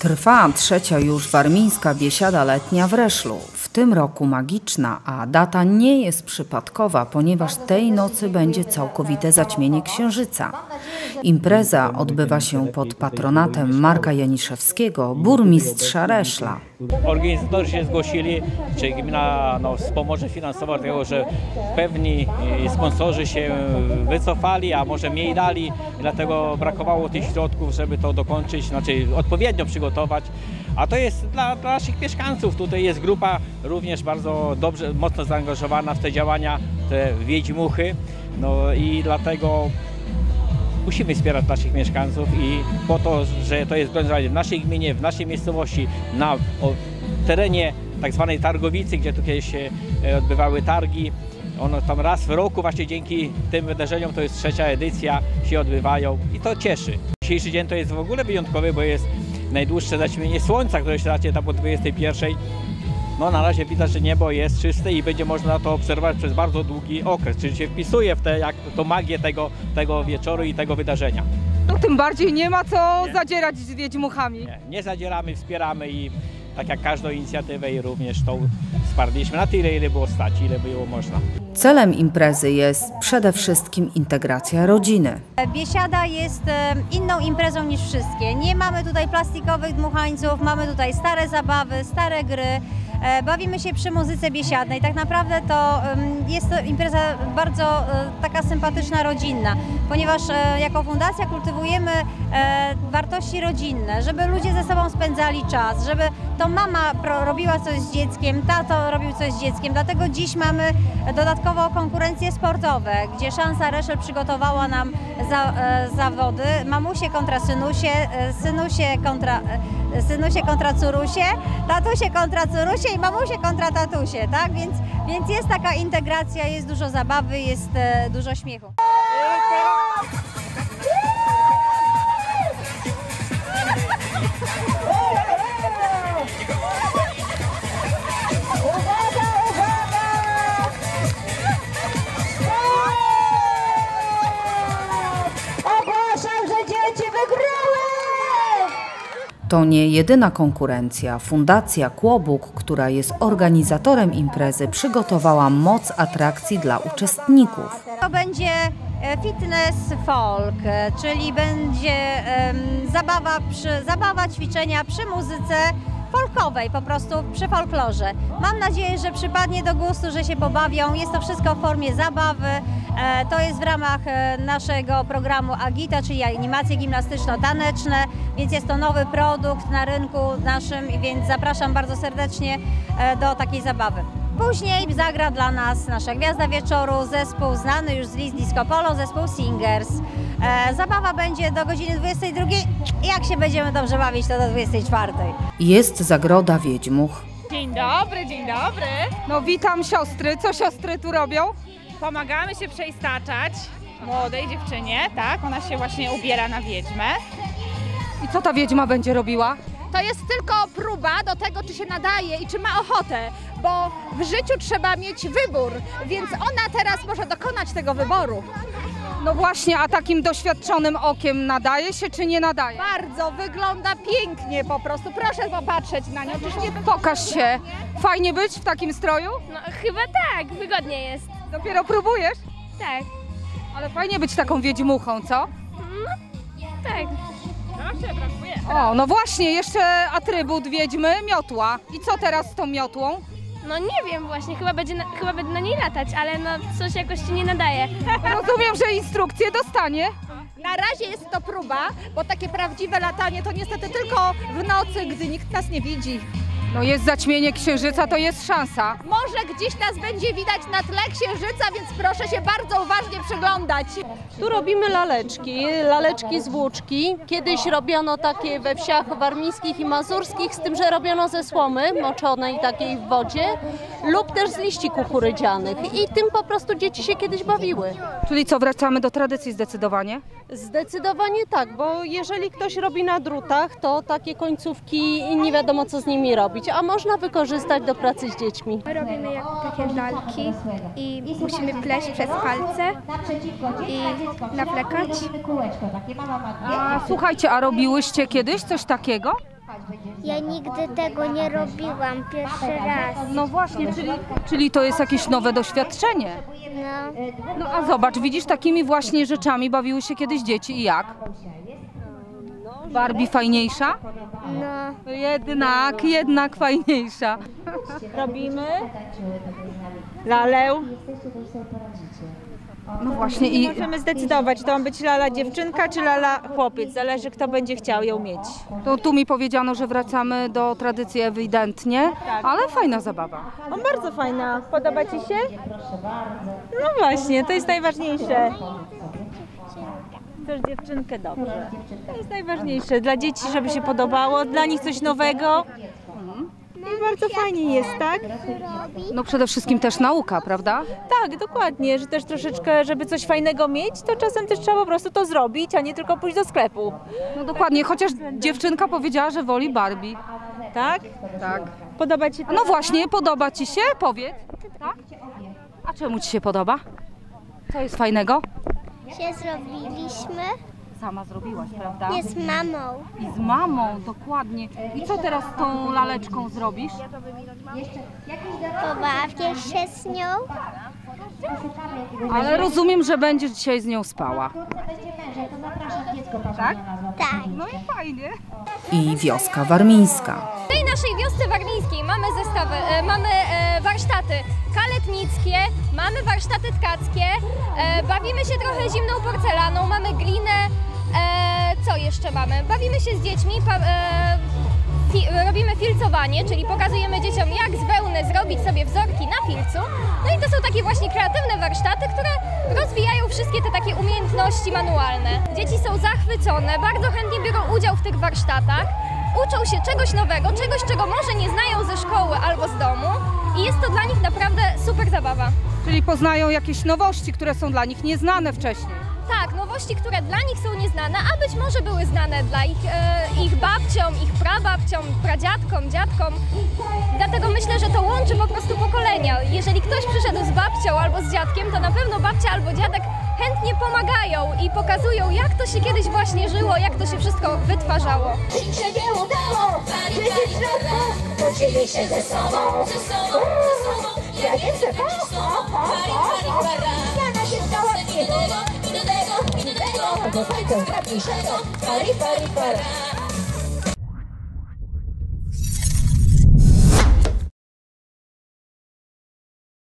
Trwa trzecia już warmińska biesiada letnia w Reszlu. W tym roku magiczna, a data nie jest przypadkowa, ponieważ tej nocy będzie całkowite zaćmienie księżyca. Impreza odbywa się pod patronatem Marka Janiszewskiego, burmistrza Reszla. Organizatorzy się zgłosili, czy gmina no, wspomoże finansowo, dlatego że pewni e, sponsorzy się wycofali, a może mniej dali, dlatego brakowało tych środków, żeby to dokończyć, znaczy odpowiednio przygotować. A to jest dla, dla naszych mieszkańców. Tutaj jest grupa również bardzo dobrze, mocno zaangażowana w te działania, te wiedźmuchy. No i dlatego musimy wspierać naszych mieszkańców i po to, że to jest w naszej gminie, w naszej miejscowości, na o, terenie tak zwanej Targowicy, gdzie tu kiedyś się e, odbywały targi. One tam raz w roku właśnie dzięki tym wydarzeniom, to jest trzecia edycja, się odbywają i to cieszy. Dzisiejszy dzień to jest w ogóle wyjątkowy, bo jest najdłuższe zaćmienie słońca, które się zacznie tam po 21. No na razie widać, że niebo jest czyste i będzie można to obserwować przez bardzo długi okres, czyli się wpisuje w tę jak, magię tego, tego wieczoru i tego wydarzenia. No tym bardziej nie ma co zadzierać z wiedźmuchami. Nie, nie zadzieramy, wspieramy i tak jak każdą inicjatywę i również tą wsparliśmy na tyle, ile było stać, ile było można. Celem imprezy jest przede wszystkim integracja rodziny. Biesiada jest e, inną imprezą niż wszystkie. Nie mamy tutaj plastikowych dmuchańców, mamy tutaj stare zabawy, stare gry. E, Bawimy się przy muzyce biesiadnej. Tak naprawdę to jest to impreza bardzo e, taka sympatyczna, rodzinna, ponieważ e, jako fundacja kultywujemy e, wartości rodzinne, żeby ludzie ze sobą spędzali czas, żeby to mama robiła coś z dzieckiem, tato robił coś z dzieckiem. Dlatego dziś mamy dodatkowo konkurencje sportowe, gdzie Szansa Reszel przygotowała nam za, e, zawody. Mamusie kontra synusie, synusie kontra, synusie kontra curusie, tatusie kontra curusie i mamusie kontra tatusie, tak? Więc, więc jest taka integracja, jest dużo zabawy, jest dużo śmiechu. To nie jedyna konkurencja. Fundacja Kłobuk, która jest organizatorem imprezy, przygotowała moc atrakcji dla uczestników. To będzie fitness folk, e, czyli będzie zabawa, przy, zabawa, ćwiczenia przy muzyce folkowej, po prostu przy folklorze. Mam nadzieję, że przypadnie do gustu, że się pobawią. Jest to wszystko w formie zabawy. E, To jest w ramach e, naszego programu Agita, czyli animacje gimnastyczno-taneczne, więc jest to nowy produkt na rynku naszym, więc zapraszam bardzo serdecznie e, do takiej zabawy. Później zagra dla nas nasza gwiazda wieczoru, zespół znany już z list Disco Polo, zespół Singers. E, zabawa będzie do godziny 22. Jak się będziemy dobrze bawić, to do 24. Jest zagroda Wiedźmuch. Dzień dobry, dzień dobry. No witam siostry. Co siostry tu robią? Pomagamy się przeistaczać młodej dziewczynie, tak? Ona się właśnie ubiera na wiedźmę. I co ta wiedźma będzie robiła? To jest tylko próba do tego, czy się nadaje i czy ma ochotę, bo w życiu trzeba mieć wybór, więc ona teraz może dokonać tego wyboru. No właśnie, a takim doświadczonym okiem nadaje się czy nie nadaje? Bardzo wygląda pięknie po prostu. Proszę popatrzeć na nią. Czyż nie Pokaż się. Fajnie być w takim stroju? No chyba tak, wygodnie jest. Dopiero próbujesz? Tak, Ale fajnie być taką wiedźmuchą, co? tak. Proszę, brakuje. O, no właśnie, jeszcze atrybut wiedźmy, miotła. I co teraz z tą miotłą? No nie wiem właśnie, chyba będzie, na, chyba będę na niej latać, ale no coś jakoś ci nie nadaje. Rozumiem, że instrukcję dostanie. Na razie jest to próba, bo takie prawdziwe latanie to niestety tylko w nocy, gdy nikt nas nie widzi. No jest zaćmienie księżyca, to jest szansa. Może gdzieś nas będzie widać na tle księżyca, więc proszę się bardzo uważnie przyglądać. Tu robimy laleczki, laleczki z włóczki. Kiedyś robiono takie we wsiach warmińskich i mazurskich, z tym, że robiono ze słomy moczonej takiej w wodzie lub też z liści kukurydzianych. I tym po prostu dzieci się kiedyś bawiły. Czyli co, wracamy do tradycji zdecydowanie? Zdecydowanie tak, bo jeżeli ktoś robi na drutach, to takie końcówki nie wiadomo co z nimi robić, a można wykorzystać do pracy z dziećmi. Robimy jak takie lalki i musimy pleść przez palce i nawlekać. A słuchajcie, a robiłyście kiedyś coś takiego? Ja nigdy tego nie robiłam, pierwszy raz. No właśnie, czyli, czyli to jest jakieś nowe doświadczenie. No, No a zobacz, widzisz, takimi właśnie rzeczami bawiły się kiedyś dzieci i jak? Barbie fajniejsza? no. Jednak, jednak fajniejsza. Robimy lalę. No właśnie i Możemy zdecydować, to ma być lala dziewczynka czy lala chłopiec. Zależy kto będzie chciał ją mieć. to tu mi powiedziano, że wracamy do tradycji ewidentnie, ale fajna zabawa. O, bardzo fajna. Podoba Ci się? No właśnie, to jest najważniejsze. Chcesz dziewczynkę dobrze. To jest najważniejsze. Dla dzieci, żeby się podobało, dla nich coś nowego. I bardzo fajnie jest, tak? No przede wszystkim też nauka, prawda? Tak, dokładnie, że też troszeczkę, żeby coś fajnego mieć, to czasem też trzeba po prostu to zrobić, a nie tylko pójść do sklepu. No dokładnie, chociaż dziewczynka powiedziała, że woli Barbie. Tak? Tak. Podoba Ci A no właśnie, podoba Ci się? Powiedz. Tak? A czemu Ci się podoba? Co jest fajnego? Się zrobiliśmy. Sama zrobiłaś, prawda? Nie z mamą. I z mamą, dokładnie. I co teraz z tą laleczką zrobisz? Pobawię się z nią. Ale rozumiem, że będziesz dzisiaj z nią spała. Tak. No i fajnie. I wioska warmińska. W tej naszej wiosce warmińskiej mamy zestawy, e, mamy e, warsztaty kaletnickie, mamy warsztaty tkackie, bawimy się trochę zimną porcelaną, mamy glinę, e, co jeszcze mamy? Bawimy się z dziećmi, e, fi, robimy filcowanie, czyli pokazujemy dzieciom jak z wełny zrobić sobie wzorki na filcu. No i to są takie właśnie kreatywne warsztaty, które rozwijają wszystkie te takie umiejętności manualne. Dzieci są zachwycone, bardzo chętnie biorą udział w tych warsztatach uczą się czegoś nowego, czegoś, czego może nie znają ze szkoły albo z domu i jest to dla nich naprawdę super zabawa. Czyli poznają jakieś nowości, które są dla nich nieznane wcześniej. Tak, nowości, które dla nich są nieznane, a być może były znane dla ich, e, ich babciom, ich prababciom, pradziadkom, dziadkom. Dlatego myślę, że to łączy po prostu pokolenia. Jeżeli ktoś przyszedł z babcią albo z dziadkiem, to na pewno babcia albo dziadek chętnie pomagają i pokazują, jak to się kiedyś właśnie żyło, jak to się wszystko wytwarzało. Się nie udało, Podzieli się ze sobą. Ja nie chcę, Pari, pari, para.